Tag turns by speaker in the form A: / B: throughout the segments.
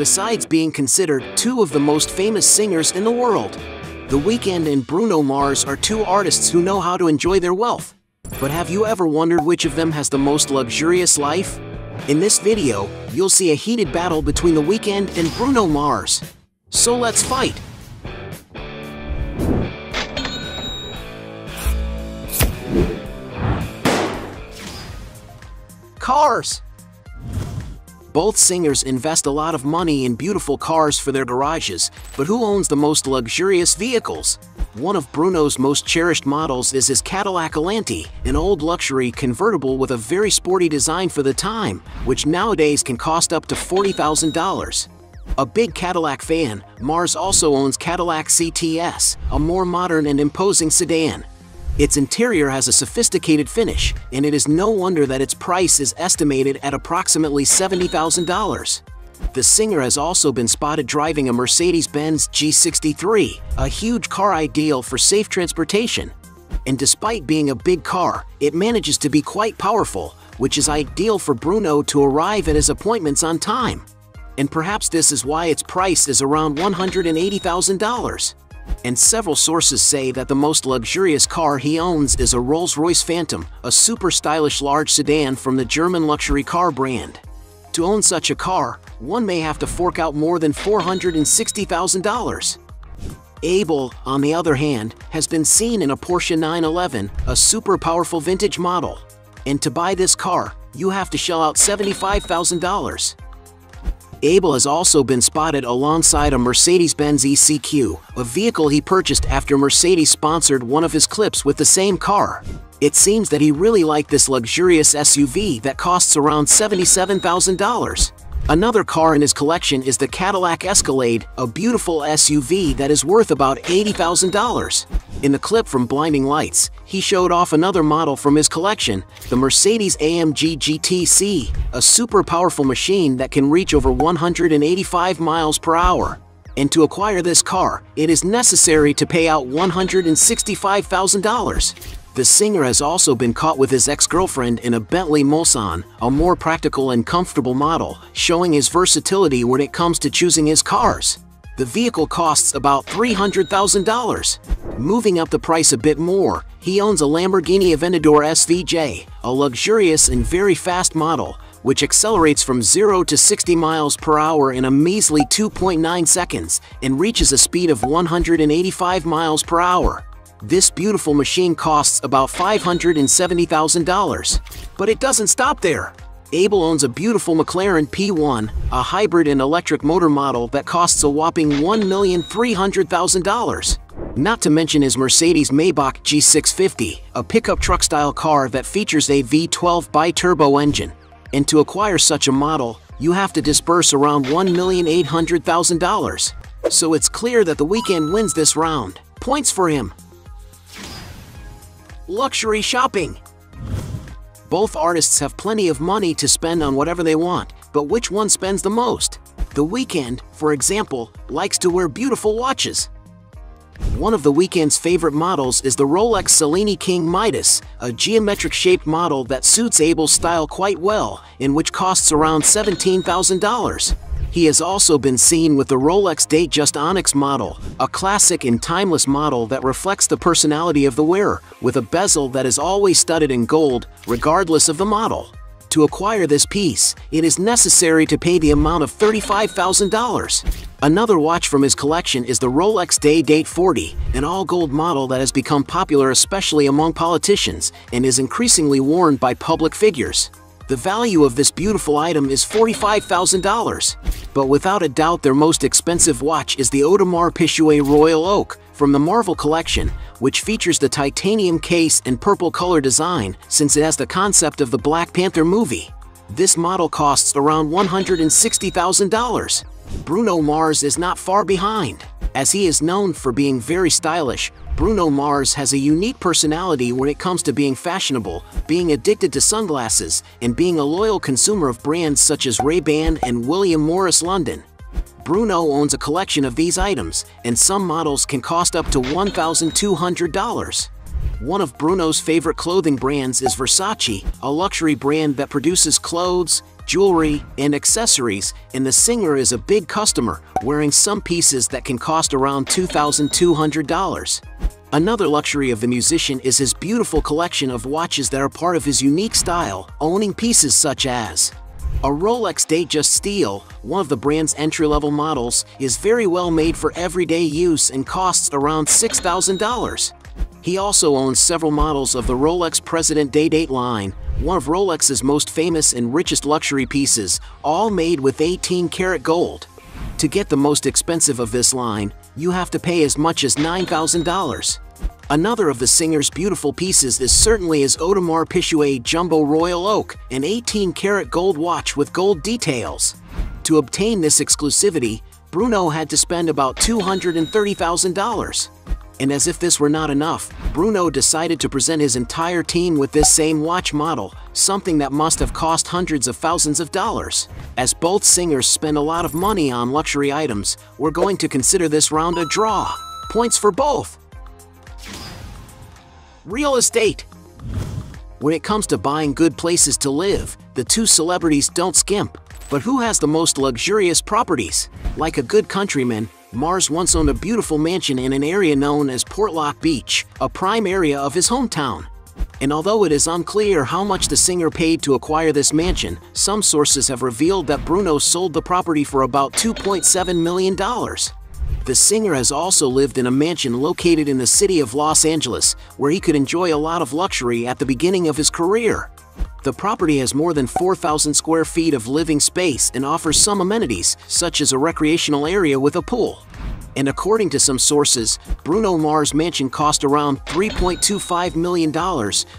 A: besides being considered two of the most famous singers in the world. The Weeknd and Bruno Mars are two artists who know how to enjoy their wealth. But have you ever wondered which of them has the most luxurious life? In this video, you'll see a heated battle between The Weeknd and Bruno Mars. So let's fight! Cars! Both singers invest a lot of money in beautiful cars for their garages, but who owns the most luxurious vehicles? One of Bruno's most cherished models is his Cadillac Allante, an old luxury convertible with a very sporty design for the time, which nowadays can cost up to $40,000. A big Cadillac fan, Mars also owns Cadillac CTS, a more modern and imposing sedan. Its interior has a sophisticated finish, and it is no wonder that its price is estimated at approximately $70,000. The singer has also been spotted driving a Mercedes-Benz G63, a huge car ideal for safe transportation. And despite being a big car, it manages to be quite powerful, which is ideal for Bruno to arrive at his appointments on time. And perhaps this is why its price is around $180,000 and several sources say that the most luxurious car he owns is a Rolls-Royce Phantom, a super stylish large sedan from the German luxury car brand. To own such a car, one may have to fork out more than $460,000. Abel, on the other hand, has been seen in a Porsche 911, a super powerful vintage model. And to buy this car, you have to shell out $75,000. Abel has also been spotted alongside a Mercedes-Benz EQC, a vehicle he purchased after Mercedes sponsored one of his clips with the same car. It seems that he really liked this luxurious SUV that costs around $77,000. Another car in his collection is the Cadillac Escalade, a beautiful SUV that is worth about $80,000. In the clip from Blinding Lights, he showed off another model from his collection, the Mercedes AMG GTC, a super powerful machine that can reach over 185 miles per hour. And to acquire this car, it is necessary to pay out $165,000. The singer has also been caught with his ex-girlfriend in a Bentley Mulsanne, a more practical and comfortable model, showing his versatility when it comes to choosing his cars. The vehicle costs about $300,000. Moving up the price a bit more, he owns a Lamborghini Aventador SVJ, a luxurious and very fast model, which accelerates from 0 to 60 miles per hour in a measly 2.9 seconds and reaches a speed of 185 miles per hour. This beautiful machine costs about $570,000. But it doesn't stop there. Abel owns a beautiful McLaren P1, a hybrid and electric motor model that costs a whopping $1,300,000. Not to mention his Mercedes Maybach G650, a pickup truck-style car that features a V12 bi-turbo engine. And to acquire such a model, you have to disburse around $1,800,000. So it's clear that The Weeknd wins this round. Points for him. Luxury shopping. Both artists have plenty of money to spend on whatever they want, but which one spends the most? The Weeknd, for example, likes to wear beautiful watches. One of The Weeknd's favorite models is the Rolex Cellini King Midas, a geometric-shaped model that suits Abel's style quite well, and which costs around $17,000. He has also been seen with the Rolex Datejust Onyx model, a classic and timeless model that reflects the personality of the wearer, with a bezel that is always studded in gold, regardless of the model. To acquire this piece, it is necessary to pay the amount of $35,000. Another watch from his collection is the Rolex Day Date 40, an all-gold model that has become popular especially among politicians and is increasingly worn by public figures. The value of this beautiful item is $45,000. But without a doubt their most expensive watch is the Audemars Piguet Royal Oak from the Marvel collection, which features the titanium case and purple color design since it has the concept of the Black Panther movie. This model costs around $160,000. Bruno Mars is not far behind. As he is known for being very stylish, Bruno Mars has a unique personality when it comes to being fashionable, being addicted to sunglasses, and being a loyal consumer of brands such as Ray-Ban and William Morris London. Bruno owns a collection of these items, and some models can cost up to $1,200. One of Bruno's favorite clothing brands is Versace, a luxury brand that produces clothes, jewelry, and accessories, and the singer is a big customer, wearing some pieces that can cost around $2,200. Another luxury of the musician is his beautiful collection of watches that are part of his unique style, owning pieces such as a Rolex Datejust Steel, one of the brand's entry-level models, is very well made for everyday use and costs around $6,000. He also owns several models of the Rolex President Day Date line, one of Rolex's most famous and richest luxury pieces, all made with 18 karat gold. To get the most expensive of this line, you have to pay as much as $9,000. Another of the singer's beautiful pieces is certainly his Audemars Piguet Jumbo Royal Oak, an 18-karat gold watch with gold details. To obtain this exclusivity, Bruno had to spend about $230,000. And as if this were not enough, Bruno decided to present his entire team with this same watch model, something that must have cost hundreds of thousands of dollars. As both singers spend a lot of money on luxury items, we're going to consider this round a draw. Points for both. Real estate. When it comes to buying good places to live, the two celebrities don't skimp. But who has the most luxurious properties? Like a good countryman, Mars once owned a beautiful mansion in an area known as Portlock Beach, a prime area of his hometown. And although it is unclear how much the singer paid to acquire this mansion, some sources have revealed that Bruno sold the property for about $2.7 million. The singer has also lived in a mansion located in the city of Los Angeles, where he could enjoy a lot of luxury at the beginning of his career. The property has more than 4,000 square feet of living space and offers some amenities, such as a recreational area with a pool. And according to some sources, Bruno Mars' mansion cost around $3.25 million,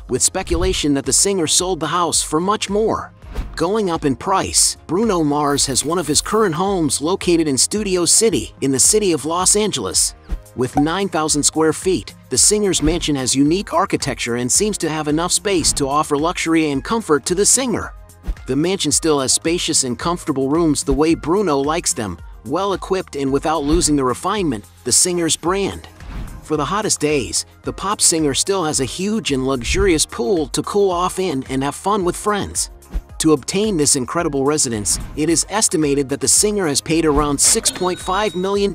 A: with speculation that the singer sold the house for much more. Going up in price, Bruno Mars has one of his current homes located in Studio City in the city of Los Angeles. With 9,000 square feet, the singer's mansion has unique architecture and seems to have enough space to offer luxury and comfort to the singer. The mansion still has spacious and comfortable rooms the way Bruno likes them, well equipped and without losing the refinement, the singer's brand. For the hottest days, the pop singer still has a huge and luxurious pool to cool off in and have fun with friends. To obtain this incredible residence, it is estimated that the singer has paid around $6.5 million.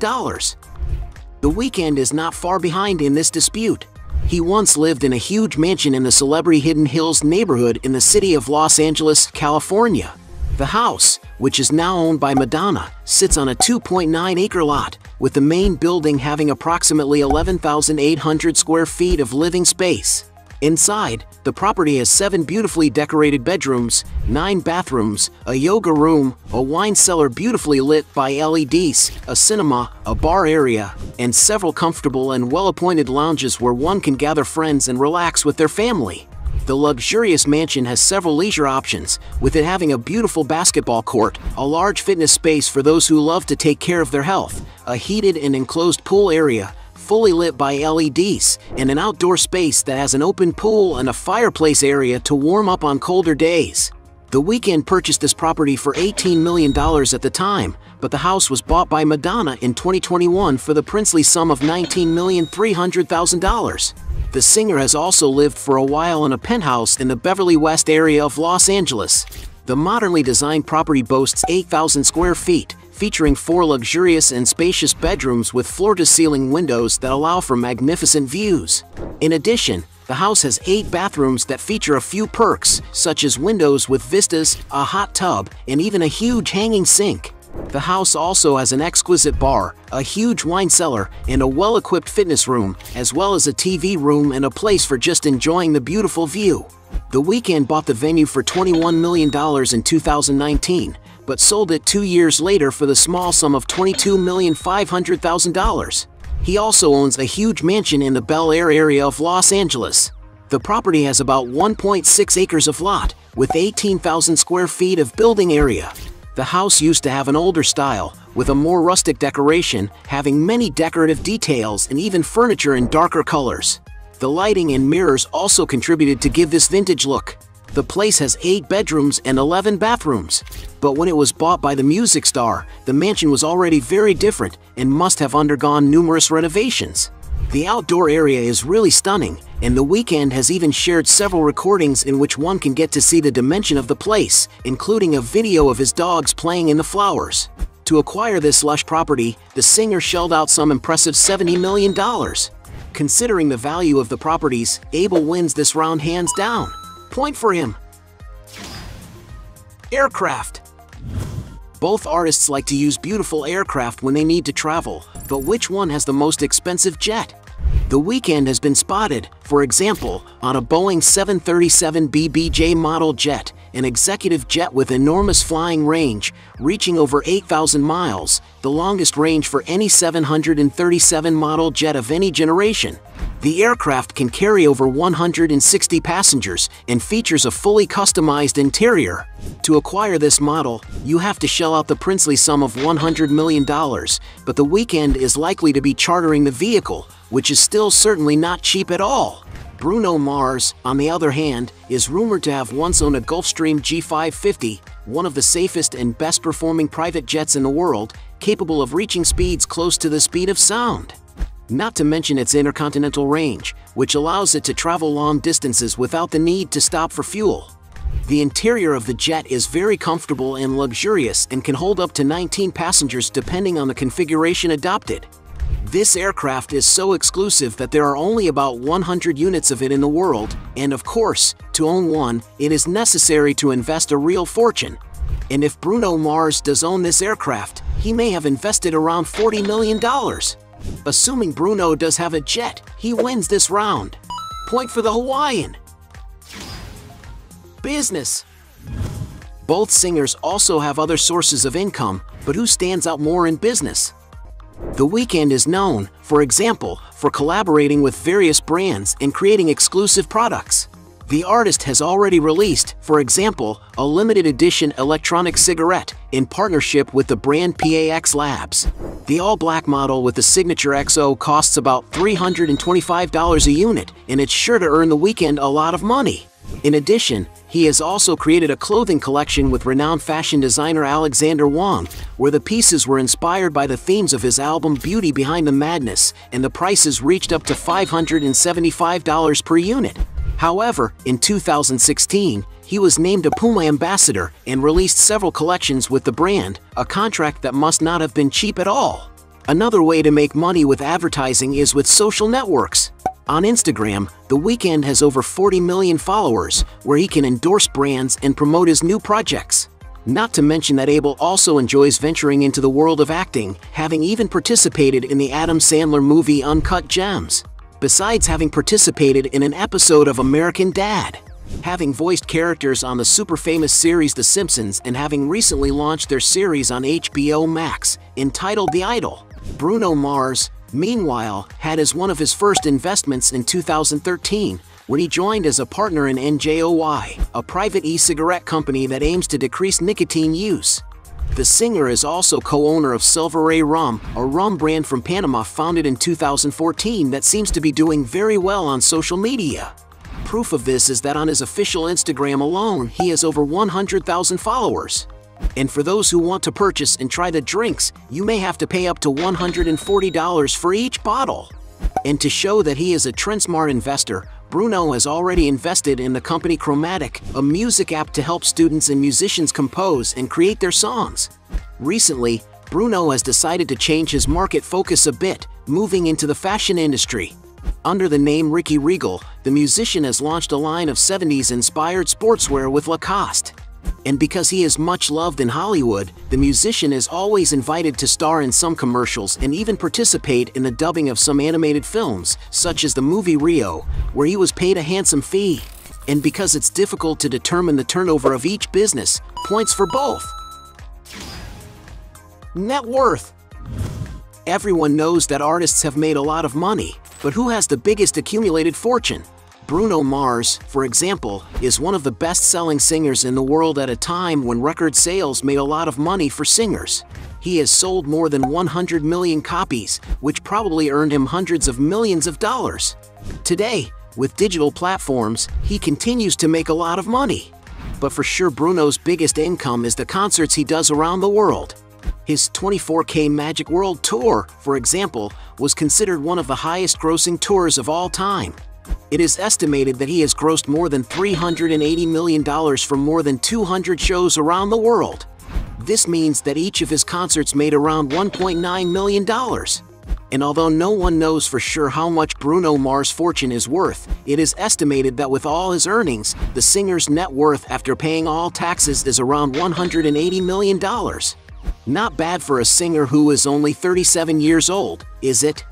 A: The Weeknd is not far behind in this dispute. He once lived in a huge mansion in the celebrity Hidden Hills neighborhood in the city of Los Angeles, California. The house, which is now owned by Madonna, sits on a 2.9 acre lot, with the main building having approximately 11,800 square feet of living space. Inside, the property has seven beautifully decorated bedrooms, nine bathrooms, a yoga room, a wine cellar beautifully lit by LEDs, a cinema, a bar area, and several comfortable and well-appointed lounges where one can gather friends and relax with their family. The luxurious mansion has several leisure options, with it having a beautiful basketball court, a large fitness space for those who love to take care of their health, a heated and enclosed pool area, fully lit by LEDs, and an outdoor space that has an open pool and a fireplace area to warm up on colder days. The Weeknd purchased this property for $18 million at the time, but the house was bought by Madonna in 2021 for the princely sum of $19,300,000. The singer has also lived for a while in a penthouse in the Beverly West area of Los Angeles. The modernly designed property boasts 8,000 square feet, featuring four luxurious and spacious bedrooms with floor-to-ceiling windows that allow for magnificent views. In addition, the house has eight bathrooms that feature a few perks, such as windows with vistas, a hot tub, and even a huge hanging sink. The house also has an exquisite bar, a huge wine cellar, and a well-equipped fitness room, as well as a TV room and a place for just enjoying the beautiful view. The Weeknd bought the venue for $21 million in 2019, but sold it two years later for the small sum of $22,500,000. He also owns a huge mansion in the Bel Air area of Los Angeles. The property has about 1.6 acres of lot, with 18,000 square feet of building area. The house used to have an older style, with a more rustic decoration, having many decorative details and even furniture in darker colors. The lighting and mirrors also contributed to give this vintage look. The place has 8 bedrooms and 11 bathrooms. But when it was bought by the music star, the mansion was already very different and must have undergone numerous renovations. The outdoor area is really stunning, and The Weeknd has even shared several recordings in which one can get to see the dimension of the place, including a video of his dogs playing in the flowers. To acquire this lush property, the singer shelled out some impressive $70 million. Considering the value of the properties, Abel wins this round hands down. Point for him. Aircraft. Both artists like to use beautiful aircraft when they need to travel, but which one has the most expensive jet? The Weeknd has been spotted, for example, on a Boeing 737 BBJ model jet, an executive jet with enormous flying range, reaching over 8,000 miles, the longest range for any 737 model jet of any generation. The aircraft can carry over 160 passengers and features a fully customized interior. To acquire this model, you have to shell out the princely sum of $100 million, but the Weeknd is likely to be chartering the vehicle, which is still certainly not cheap at all. Bruno Mars, on the other hand, is rumored to have once owned a Gulfstream G550, one of the safest and best performing private jets in the world, capable of reaching speeds close to the speed of sound. Not to mention its intercontinental range, which allows it to travel long distances without the need to stop for fuel. The interior of the jet is very comfortable and luxurious and can hold up to 19 passengers depending on the configuration adopted. This aircraft is so exclusive that there are only about 100 units of it in the world, and of course, to own one, it is necessary to invest a real fortune. And if Bruno Mars does own this aircraft, he may have invested around $40 million. Assuming Bruno does have a jet, he wins this round. Point for the Hawaiian. Business. Both singers also have other sources of income, but who stands out more in business? The Weeknd is known, for example, for collaborating with various brands and creating exclusive products. The artist has already released, for example, a limited edition electronic cigarette in partnership with the brand PAX Labs. The all-black model with the Signature XO costs about $325 a unit, and it's sure to earn the Weeknd a lot of money. In addition, he has also created a clothing collection with renowned fashion designer Alexander Wang, where the pieces were inspired by the themes of his album Beauty Behind the Madness, and the prices reached up to $575 per unit. However, in 2016, he was named a Puma ambassador and released several collections with the brand, a contract that must not have been cheap at all. Another way to make money with advertising is with social networks. On Instagram, The Weeknd has over 40 million followers, where he can endorse brands and promote his new projects. Not to mention that Abel also enjoys venturing into the world of acting, having even participated in the Adam Sandler movie Uncut Gems. Besides having participated in an episode of American Dad, having voiced characters on the super famous series The Simpsons and having recently launched their series on HBO Max, entitled The Idol. Bruno Mars, Meanwhile, had as one of his first investments in 2013 when he joined as a partner in NJOY, a private e-cigarette company that aims to decrease nicotine use. The singer is also co-owner of SelvaRey Rum, a rum brand from Panama founded in 2014 that seems to be doing very well on social media. Proof of this is that on his official Instagram alone, he has over 100,000 followers. And for those who want to purchase and try the drinks, you may have to pay up to $140 for each bottle. And to show that he is a Trendsmart investor, Bruno has already invested in the company Chromatic, a music app to help students and musicians compose and create their songs. Recently, Bruno has decided to change his market focus a bit, moving into the fashion industry. Under the name Ricky Regal, the musician has launched a line of 70s-inspired sportswear with Lacoste. And because he is much loved in Hollywood, the musician is always invited to star in some commercials and even participate in the dubbing of some animated films, such as the movie Rio, where he was paid a handsome fee. And because it's difficult to determine the turnover of each business, points for both. Net worth. Everyone knows that artists have made a lot of money, but who has the biggest accumulated fortune? Bruno Mars, for example, is one of the best-selling singers in the world at a time when record sales made a lot of money for singers. He has sold more than 100 million copies, which probably earned him hundreds of millions of dollars. Today, with digital platforms, he continues to make a lot of money. But for sure Bruno's biggest income is the concerts he does around the world. His 24K Magic World Tour, for example, was considered one of the highest grossing tours of all time. It is estimated that he has grossed more than $380 million from more than 200 shows around the world. This means that each of his concerts made around $1.9 million. And although no one knows for sure how much Bruno Mars' fortune is worth, it is estimated that with all his earnings, the singer's net worth after paying all taxes is around $180 million. Not bad for a singer who is only 37 years old, is it?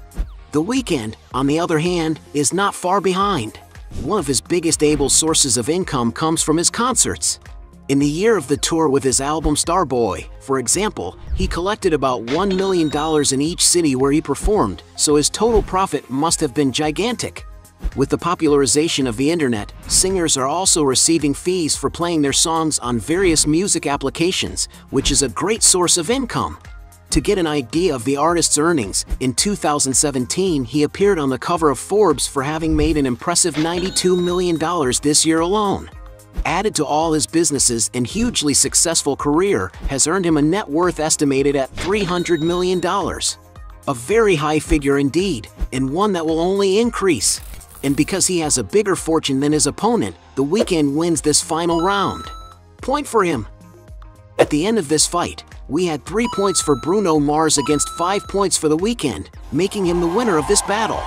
A: The Weeknd, on the other hand, is not far behind. One of his biggest able sources of income comes from his concerts. In the year of the tour with his album Starboy, for example, he collected about $1 million in each city where he performed, so his total profit must have been gigantic. With the popularization of the internet, singers are also receiving fees for playing their songs on various music applications, which is a great source of income. To get an idea of the artist's earnings, in 2017 he appeared on the cover of Forbes for having made an impressive $92 million this year alone. Added to all his businesses and hugely successful career has earned him a net worth estimated at $300 million. A very high figure indeed, and one that will only increase. And because he has a bigger fortune than his opponent, The Weeknd wins this final round. Point for him. At the end of this fight, we had 3 points for Bruno Mars against 5 points for The Weeknd, making him the winner of this battle.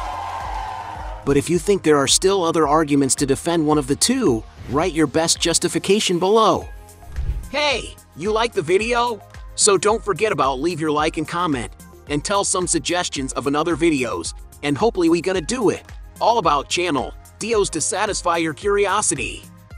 A: But if you think there are still other arguments to defend one of the two, write your best justification below. Hey, you like the video? So don't forget about leave your like and comment, and tell some suggestions of another videos, and hopefully we gonna do it. All about channel, Dios to satisfy your curiosity.